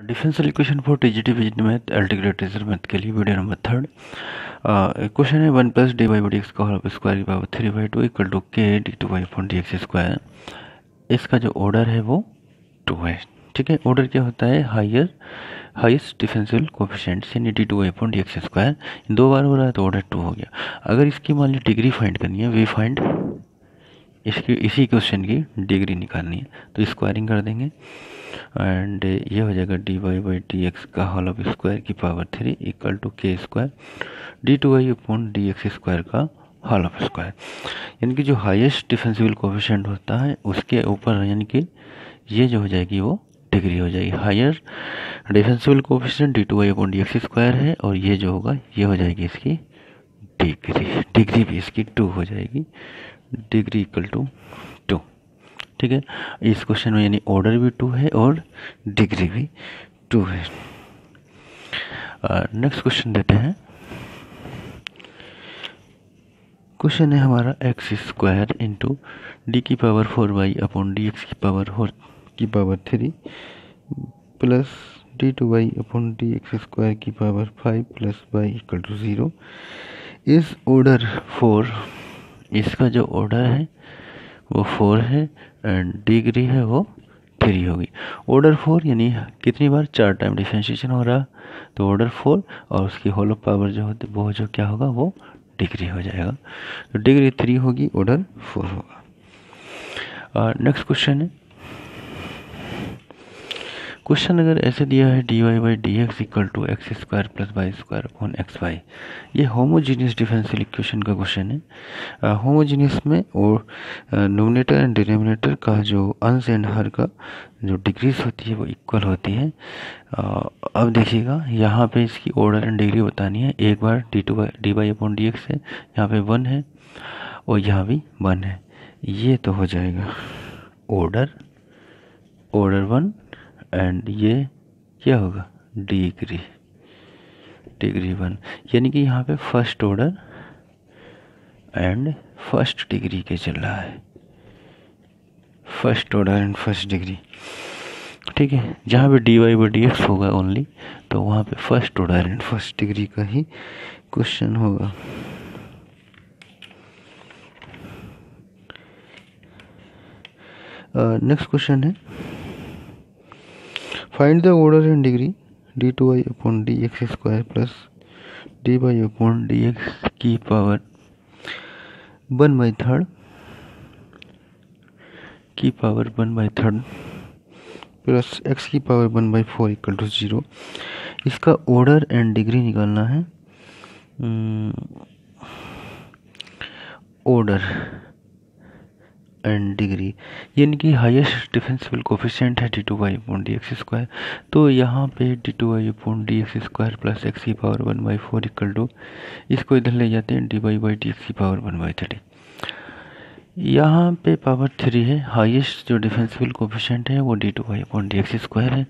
Differential equation for TGT visit math अल्टीग्रेटेजर math के लिए video number third question है one plus d by d x का square की power three by two equal to k d two by upon d x square इसका जो order है वो to है, ठीक है? ऑर्डर क्या होता है? हाइयर हाइस्ट डिफरेंशियल कोफिशेंट यानी d two y upon d x square दो बार हो रहा है तो ऑर्डर टू हो गया। अगर इसकी मान ली डिग्री फाइंड करनी है वी फाइंड इसकी, इसी क्वेश्चन की डिग्री निकालनी है। तो स्क्वायरिंग कर देंगे। एंड ये हो जाएगा d y by d x का हॉल ऑफ़ स्क्वायर की power three equal to k square d two y upon d x square का हॉल ऑफ़ स्क्वायर यानी कि जो हाईएस्ट डिफेंसिबल कोफिशेंट होता है, उसके ऊपर यानी कि ये जो हो जाएगी वो डिग्री हो जाएगी। Higher differential coefficient d two y upon d x square है और ये जो होगा, ये हो जाएगी इसकी डिग्री डिग्री भी इसकी टू हो जाएगी। Degree equal to two. ठीक है? इस क्वेश्चन में यानी ऑर्डर भी टू है और डिग्री भी टू है। नेक्स्ट क्वेश्चन देते हैं। क्वेश्चन है हमारा एक्स स्क्वायर इंटू डी की power four y upon d x की पावर फोर की power three plus d two y upon d x square की power five plus y equal to zero इस order four इसका जो order है, वो four है एंड डिग्री है, वो थ्री होगी। ऑर्डर फोर यानी कितनी बार? चार टाइम डिफ्रेंशिएशन हो रहा। तो ऑर्डर फोर और उसकी होल ऑफ़ पावर जो होती, वो जो क्या होगा? वो डिग्री हो जाएगा। तो डिग्री थ्री होगी ऑर्डर फोर होगा। नेक्स्ट क्वेश्चन है। क्वेश्चन अगर ऐसे दिया है d y by d x equal to x square plus y square upon x y ये होमोजीनियस डिफरेंशियल इक्वेशन का क्वेश्चन है। होमोजीनियस में और नोमिनेटर एंड डिनोमिनेटर का जो अंश एंड हर का जो डिग्रीज होती है वो इक्वल होती है। uh, अब देखिएगा यहाँ पे इसकी ऑर्डर एंड डिग्री बतानी है। एक बार d two by d y upon d x है यहाँ पे वन है और यहाँ भी वन है। ये तो हो जाएगा ऑर्डर ऑर्डर वन एंड ये क्या होगा? डिग्री डिग्री वन यानी कि यहाँ पे first order and first degree के चल रहा है। First order and first degree ठीक है? जहाँ पे d y by d x होगा ओनली तो वहाँ पे first order and first degree का ही क्वेश्चन होगा। नेक्स्ट uh, क्वेश्चन है। Find the order and degree d2y upon dx square plus dy upon dx की पावर वन बाई थर्ड की power one by third plus x की power one by four equal to zero इसका order and degree निकालना है। Order and degree, यानी कि highest defensible coefficient है d two y upon d x square. तो यहाँ पे d two y upon d x square plus x की power one by four equal to, इसको इधर ले जाते हैं d y by d x की पावर वन बाई थ्री यहाँ पे पावर थ्री है, हाईएस्ट जो डिफेंसिबल कोफिशेंट है वो d two y upon d x square है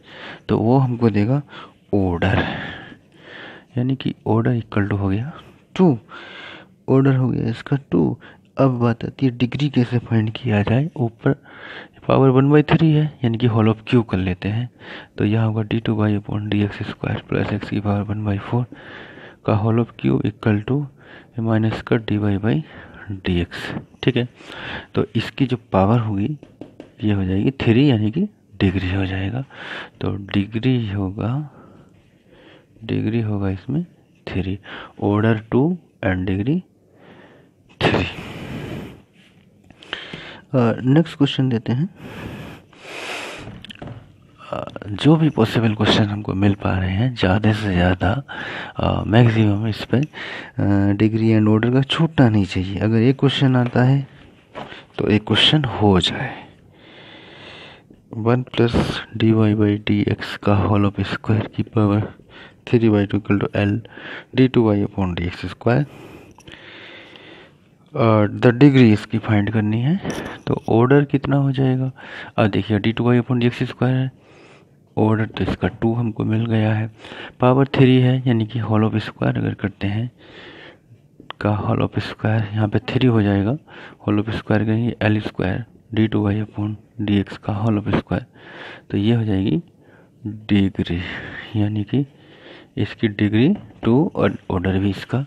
तो वो हमको देगा ऑर्डर। यानी कि ऑर्डर इक्वल टू हो गया टू, ऑर्डर हो गया इसका टू अब बात आती है डिग्री कैसे फाइंड किया जाए? ऊपर पावर वन बाई थ्री है, यानी कि होल ऑफ़ क्यू कर लेते हैं। तो यह होगा d two by upon d x square plus x की पावर वन बाई फोर का whole of cube equal to minus का d y by d x ठीक है? तो इसकी जो पावर होगी, ये हो जाएगी थ्री यानी कि डिग्री हो जाएगा। तो डिग्री होगा डिग्री होगा इसमें three order two and degree three next question देते हैं। जो भी पॉसिबल क्वेश्चन हमको मिल पा रहे हैं, ज़्यादा से ज़्यादा मैक्सिमम इस पर डिग्री एंड ऑर्डर का छूटना नहीं चाहिए। अगर एक क्वेश्चन आता है तो एक क्वेश्चन हो जाए। One plus d y by d x का होल ऑफ़ स्क्वायर की power three by two equal to l d two y upon d x square. The degree इसकी फाइंड करनी है तो ऑर्डर कितना हो जाएगा? अब देखिए D to Y upon D x square है। ऑर्डर तो इसका टू हमको मिल गया है। पावर थ्री है, यानी कि हॉल ऑफ़ स्क्वायर अगर करते हैं, का हॉल ऑफ़ स्क्वायर यहाँ पे थ्री हो जाएगा। हॉल ऑफ़ स्क्वायर कहेंगे l square d two y upon d x का हॉल ऑफ़ स्क्वायर तो ये हो जाएगी डिग्री यानी कि इसकी डिग्री टू और ऑर्डर भी इसका।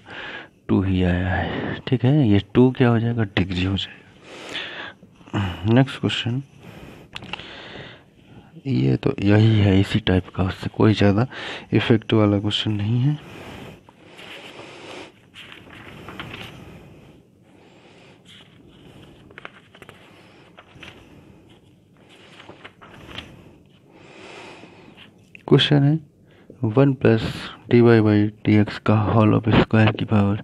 टू ही आया है। ठीक है? ये टू क्या हो जाएगा? डिग्री हो जाएगा। नेक्स्ट क्वेश्चन ये तो यही है, इसी टाइप का उससे कोई ज़्यादा इफ़ेक्ट वाला क्वेश्चन नहीं है। क्वेश्चन है one plus d y by d x का होल ऑफ़ स्क्वायर की power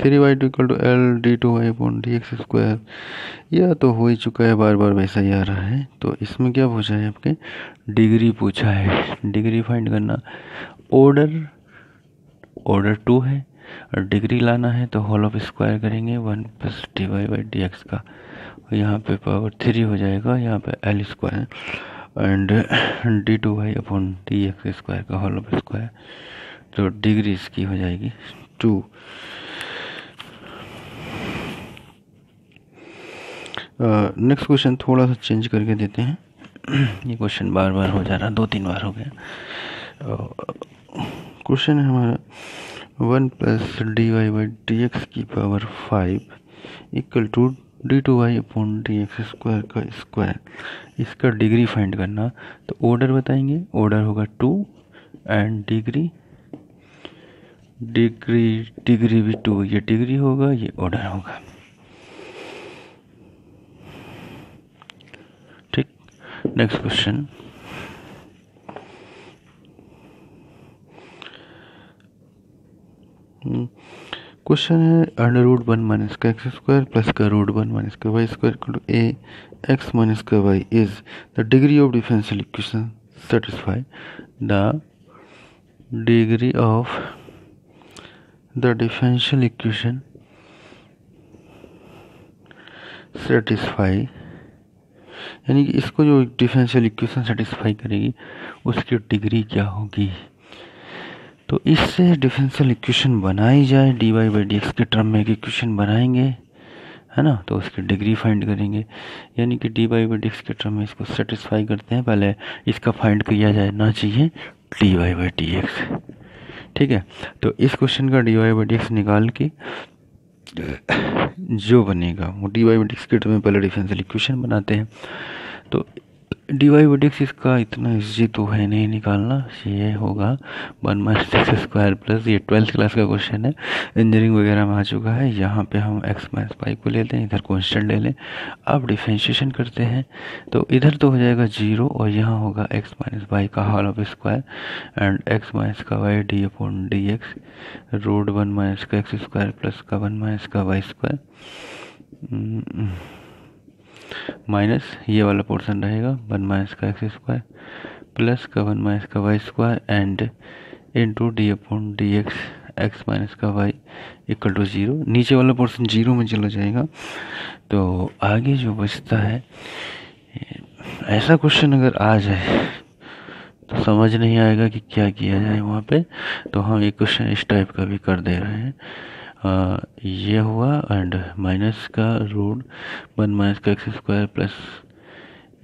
three y two equal to l d two y upon d x square यह तो हो ही चुका है, बार बार वैसा ही आ रहा है। तो इसमें क्या पूछा है आपके? डिग्री पूछा है। डिग्री फाइंड करना। ऑर्डर ऑर्डर टू है। और डिग्री लाना है तो होल ऑफ़ स्क्वायर करेंगे, one plus D Y by D X का। यहाँ पे पावर थ्री हो जाएगा, यहाँ पे L square and D two Y upon D X square का होल ऑफ़ स्क्वायर तो डिग्री इसकी हो जाएगी टू नेक्स्ट क्वेश्चन थोड़ा सा चेंज करके देते हैं। ये क्वेश्चन बार बार हो जा रहा, दो तीन बार हो गया। क्वेश्चन है हमारा one plus D Y by D X की power five equal to D two Y upon D X square का स्क्वायर इसका डिग्री फाइंड करना। तो ऑर्डर बताएँगे। ऑर्डर होगा two and degree degree degree भी टू ये डिग्री होगा, ये ऑर्डर होगा। ठीक? नेक्स्ट क्वेश्चन क्वेश्चन है अंडर रूट वन माइनस का एक्स स्क्वायर प्लस का रूट वन माइनस का Y square two A X minus का Y is the degree of differential equation satisfy the degree of the differential equation satisfy यानी कि इसको जो differential equation satisfy करेगी, उसकी डिग्री क्या होगी? तो इससे डिफरेंशियल इक्वेशन बनाई जाए D Y by D X के टर्म में एक इक्वेशन बनाएँगे, है ना? तो उसकी डिग्री फाइंड करेंगे। यानी कि D Y by D X के टर्म में इसको सेटिस्फाई करते हैं। पहले इसका फाइंड किया जाए, ना चाहिए D Y by D X ठीक है? तो इस क्वेश्चन का D Y by D X निकाल के, जो बनेगा, वो D Y by D X के टर्म में पहले डिफरेंशियल इक्वेशन बनाते हैं। तो डी वाई बी डिक्स इसका इतना इजी तो है नहीं निकालना, ये होगा। One minus six square plus ये ट्वेल्थ क्लास का क्वेश्चन है। इंजीनियरिंग वगैरह में आ चुका है। यहाँ पे हम एक्स माइनस फाइव को लेते हैं इधर कॉन्स्टेंट ले लें। अब डिफ्रेंशिएशन करते हैं। तो इधर तो हो जाएगा ज़ीरो और यहाँ होगा एक्स माइनस वाई का whole of square and X minus का Y D upon D X root one minus का एक्स स्क्वायर प्लस का वन माइनस का वाई स्क्वायर माइनस ये वाला पोर्शन रहेगा वन माइनस का एक्स स्क्वायर प्लस का वन माइनस का Y square and into D upon D X X minus का वाई इक्वल टू ज़ीरो। नीचे वाला पोर्शन ज़ीरो में चला जाएगा। तो आगे जो बचता है, ऐसा क्वेश्चन अगर आ जाए तो समझ नहीं आएगा कि क्या किया जाए वहाँ पे। तो हम एक क्वेश्चन इस टाइप का भी कर दे रहे हैं। ये हुआ एंड माइनस का रूट वन माइनस का एक्स स्क्वायर प्लस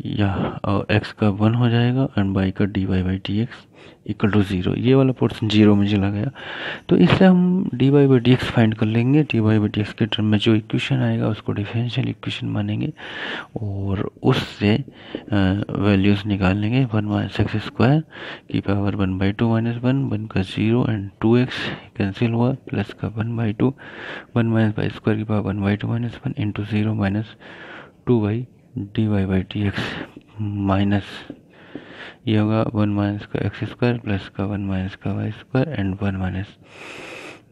या और एक्स का वन हो जाएगा एंड बाई का D Y by D X equal to zero ये वाला पोर्सन ज़ीरो में चला गया। तो इससे हम D Y by D X find कर लेंगे। D Y by D X के टर्म में जो इक्वेशन आएगा, उसको डिफरेंशियल इक्वेशन मानेंगे और उससे वैल्यूज़ निकाल लेंगे। वन माइनस एक्स स्क्वायर की power one by two minus one one का zero and two X cancel हुआ प्लस का one by two one minus by square की power one by two minus one into zero minus two by D Y by D X minus ये होगा one minus का x square plus का one minus का Y square and one minus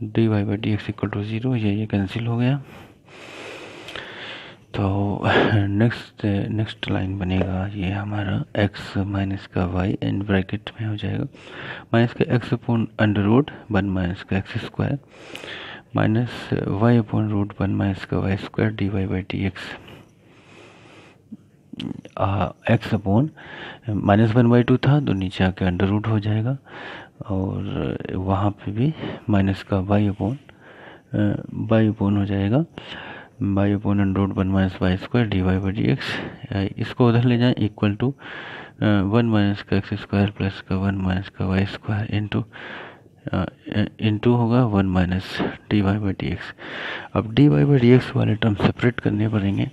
D Y by D X equal to zero ये ये cancel हो गया। तो नेक्स्ट नेक्स्ट लाइन बनेगा, ये हमारा एक्स माइनस का वाई एंड ब्रैकेट में हो जाएगा। माइनस का X upon under root one minus का X square minus Y upon root one minus का Y square D Y by D X X upon minus one by two था तो नीचे आके अंडर रूट हो जाएगा। और वहाँ पे भी माइनस का वाई अपॉन वाई अपॉन हो जाएगा। Y upon under root one minus Y square D Y by D X इसको उधर ले जाएँ इक्वल टू वन माइनस का एक्स स्क्वायर प्लस का वन माइनस का वाई स्क्वायर इंटू इंटू होगा one minus D Y by D X अब D Y by D X वाले टर्म सेपरेट करने पड़ेंगे।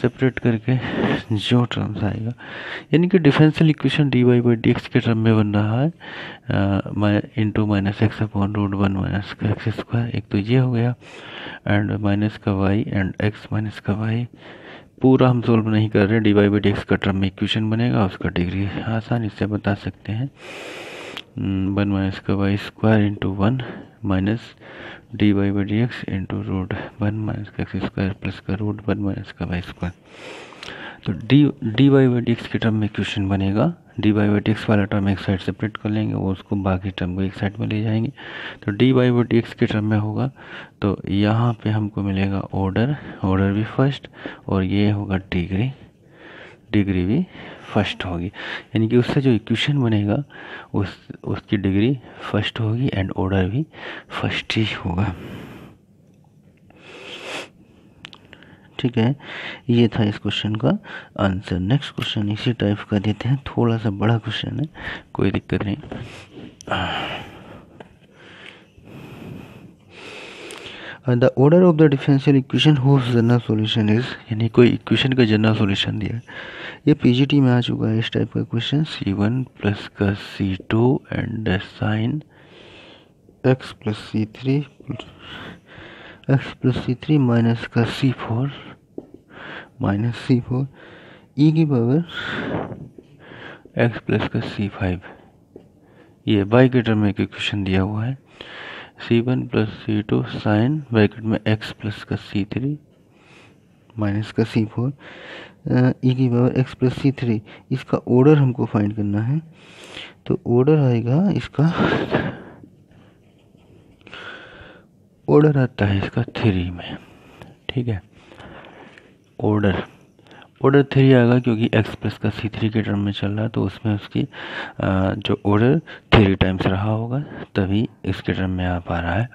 सेपरेट करके जो टर्म्स आएगा। यानी कि differential equation D Y by D X के टर्म में बन रहा है। Into minus X upon root one minus का एक्स स्क्वायर एक तो ये हो गया। एंड माइनस का वाई एंड एक्स माइनस का वाई पूरा हम सोल्व नहीं कर रहे। D Y by D X का टर्म में इक्वेशन बनेगा, उसका डिग्री आसानी से बता सकते हैं। वन माइनस का Y square into one minus D Y by D X into root one minus का एक्स स्क्वायर प्लस का रूट वन माइनस का वाई स्क्वायर तो D D Y by D X के टर्म में question बनेगा। D Y by D X वाला term एक side separate कर लेंगे और उसको बाकी टर्म को एक साइड में ले जाएँगे। तो D Y by D X के टर्म में होगा तो यहाँ पे हमको मिलेगा ऑर्डर ऑर्डर भी फ़र्स्ट और ये होगा डिग्री डिग्री भी फ़र्स्ट होगी। यानी कि उससे जो इक्वेशन बनेगा, उस, उसकी डिग्री फ़र्स्ट होगी एंड ऑर्डर भी फ़र्स्ट ही होगा। ठीक है? ये था इस क्वेश्चन का आंसर नेक्स्ट क्वेश्चन इसी टाइप का देते हैं। थोड़ा सा बड़ा क्वेश्चन है, कोई दिक्कत नहीं। The order of the differential equation whose general solution is यानी कोई इक्वेशन का जनरल सॉल्यूशन दिया है। ये पीजीटी में आ चुका है इस टाइप का क्वेश्चन सी वन प्लस का C two and sine X plus C three X plus C three minus का C four minus C four E की पावर एक्स प्लस का सी फाइव ये बाई के टर्म में एक इक्वेशन दिया हुआ है। C one plus C two sine bracket में एक्स प्लस का सी थ्री माइनस का सी फोर ई की power X plus C three इसका ऑर्डर हमको फाइंड करना है। तो ऑर्डर आएगा, इसका ऑर्डर आता है इसका थ्री में, ठीक है? ऑर्डर ऑर्डर थ्री आएगा क्योंकि एक्स प्लस का सी थ्री के टर्म में चल रहा है तो उसमें उसकी जो ऑर्डर थ्री टाइम्स रहा होगा, तभी इसके टर्म में आ पा रहा है।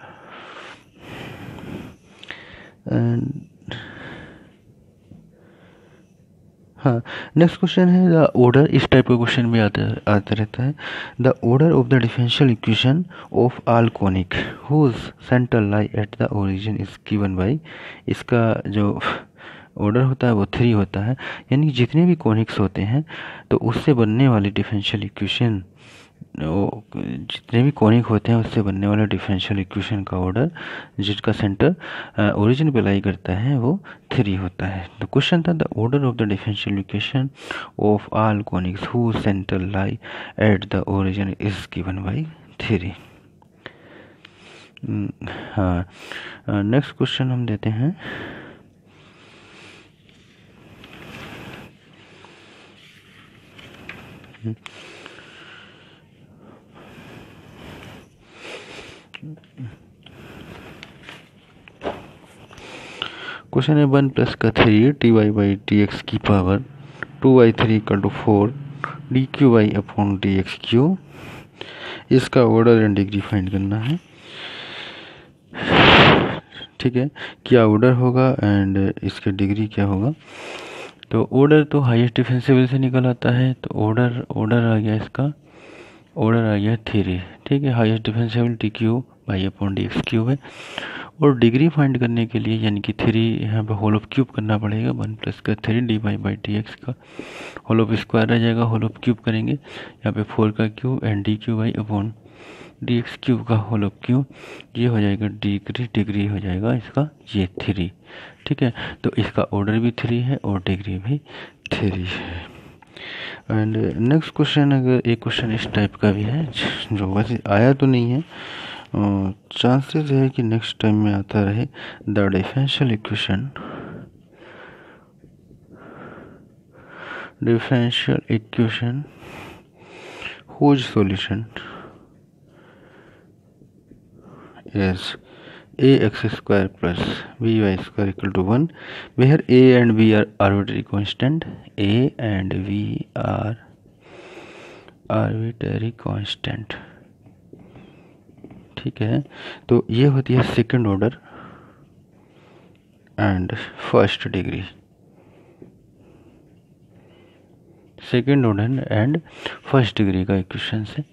हाँ नेक्स्ट क्वेश्चन है द ऑर्डर इस टाइप का क्वेश्चन भी आता आता रहता है। The order of the differential equation of all conic whose centre lie at the origin is given by इसका जो ऑर्डर होता है, वो थ्री होता है। यानी जितने भी कॉनिक्स होते हैं तो उससे बनने वाली डिफरेंशियल इक्वेशन वो जितने भी कॉनिक होते हैं, उससे बनने वाले डिफरेंशियल इक्वेशन का ऑर्डर जिसका सेंटर ओरिजिन पे लाई करता है, वो थ्री होता है। तो क्वेश्चन था the order of the differential equation of all conics who centre lie at the origin is given by three हाँ। नेक्स्ट क्वेश्चन हम देते हैं। क्वेश्चन है वन प्लस का three, D Y by D X की power, two Y three equal to four, D cube Y upon D X cube. इसका order and degree find करना है। ठीक है, क्या ऑर्डर होगा एंड इसका डिग्री क्या होगा? तो ऑर्डर तो हाईएस्ट डिफेंसिबल से निकल आता है तो ऑर्डर ऑर्डर आ गया इसका। ऑर्डर आ गया थ्री ठीक है highest differential D cube by upon D X cube है। और डिग्री फाइंड करने के लिए, यानी कि थ्री यहाँ पे होल ऑफ़ क्यूब करना पड़ेगा वन प्लस का three D Y by D X का। होल ऑफ़ स्क्वायर आ जाएगा होल ऑफ़ क्यूब करेंगे। यहाँ पे फोर का cube and D cube by upon D X cube का होल ऑफ़ क्यूब ये हो जाएगा डिग्री डिग्री हो जाएगा इसका, ये थ्री ठीक है? तो इसका ऑर्डर भी थ्री है और डिग्री भी थ्री है। एंड नेक्स्ट क्वेश्चन अगर एक क्वेश्चन इस टाइप का भी है, जो वैसे आया तो नहीं है। चांसेस है कि नेक्स्ट टाइम में आता रहे। The differential equation differential equation whose solution? Is ax square plus by square equal to 1 where a and b are arbitrary constant a and b are arbitrary constant ठीक है तो ये होती है second order and first degree second order and first degree का equation है